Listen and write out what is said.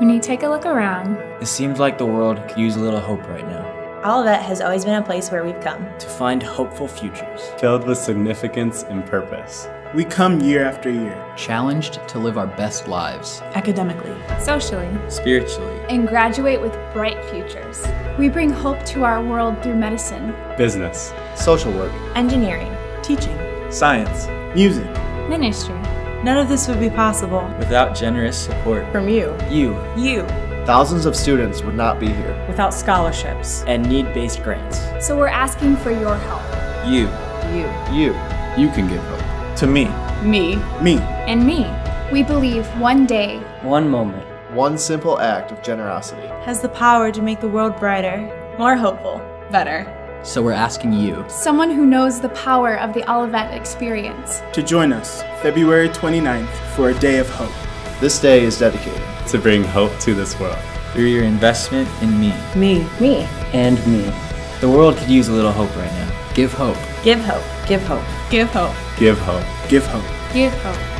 When you take a look around, It seems like the world could use a little hope right now Olivet has always been a place where we've come. to find hopeful futures. filled with significance and purpose. We come year after year. challenged to live our best lives. academically, socially, Spiritually, and graduate with bright futures. We bring hope to our world through medicine. business, social work, Engineering. teaching. science. Music. ministry. None of this would be possible Without generous support, from you. you You. thousands of students would not be here. Without scholarships. and need based grants. So we're asking for your help. You. You. You, You can give hope. To me. Me. Me. And me. We believe one day One moment. one simple act of generosity. Has the power to make the world brighter. More hopeful. Better. So we're asking you someone who knows the power of the Olivet experience. To join us February 29th for a day of hope. This day is dedicated To bring hope to this world. Through your investment in me Me. Me. and me. The world could use a little hope right now. give hope. Give hope. Give hope. Give hope. Give hope. Give hope. Give hope.